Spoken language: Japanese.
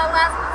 follow us